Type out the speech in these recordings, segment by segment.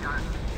radar.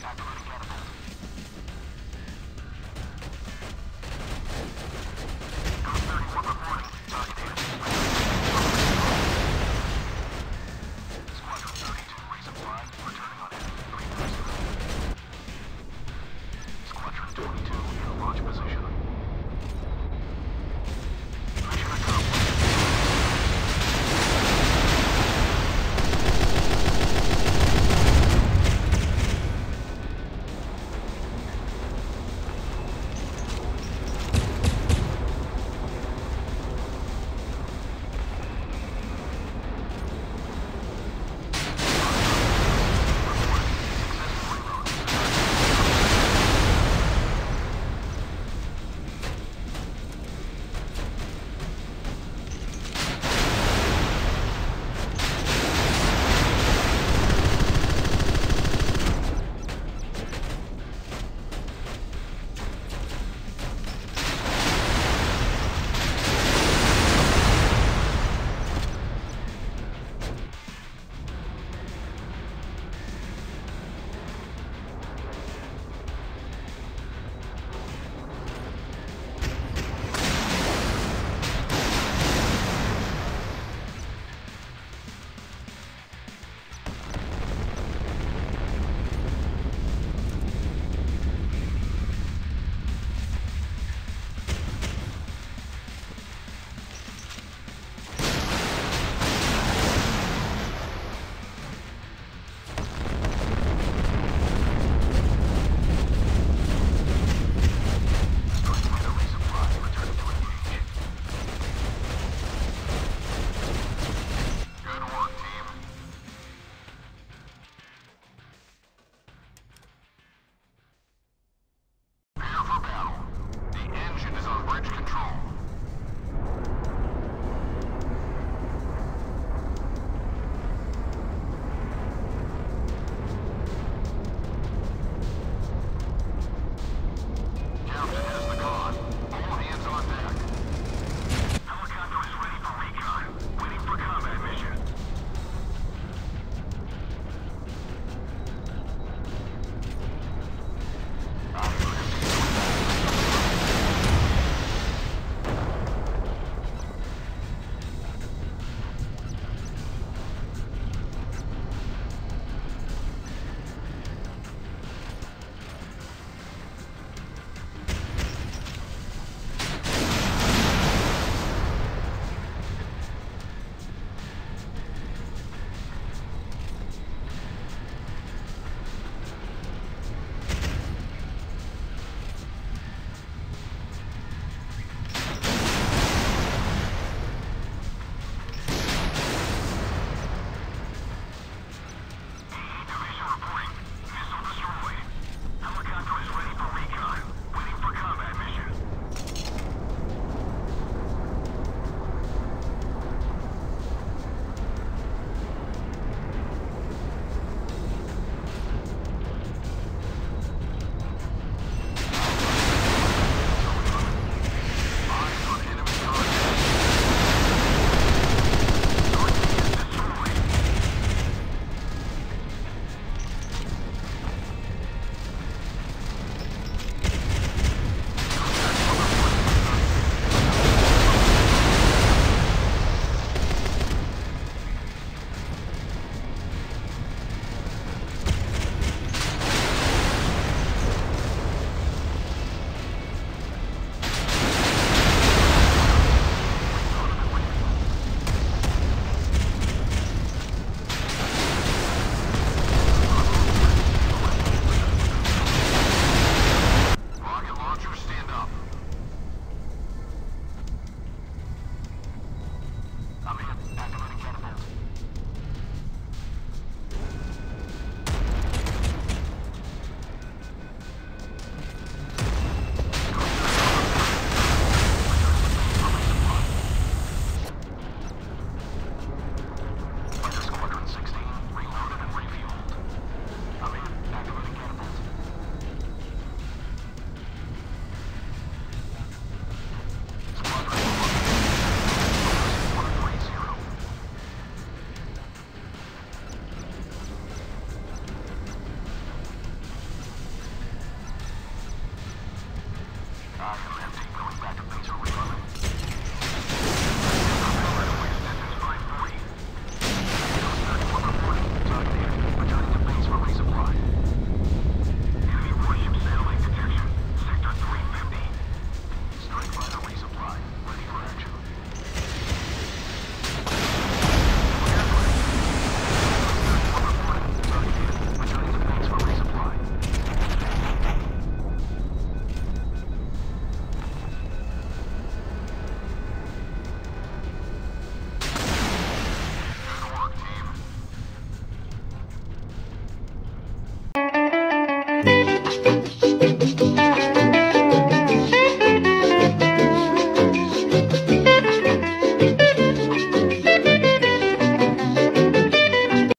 Tactical is gettable.